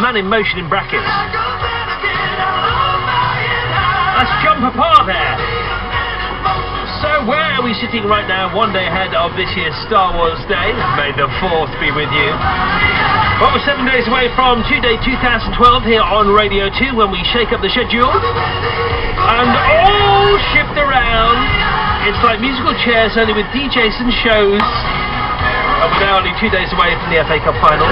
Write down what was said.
Man in Motion in brackets. That's John Parr there. So where are we sitting right now, one day ahead of this year's Star Wars Day? May the 4th be with you. Well, we're seven days away from Tuesday 2012 here on Radio 2 when we shake up the schedule. And all shift around. It's like musical chairs only with DJs and shows. And we're now only two days away from the FA Cup final.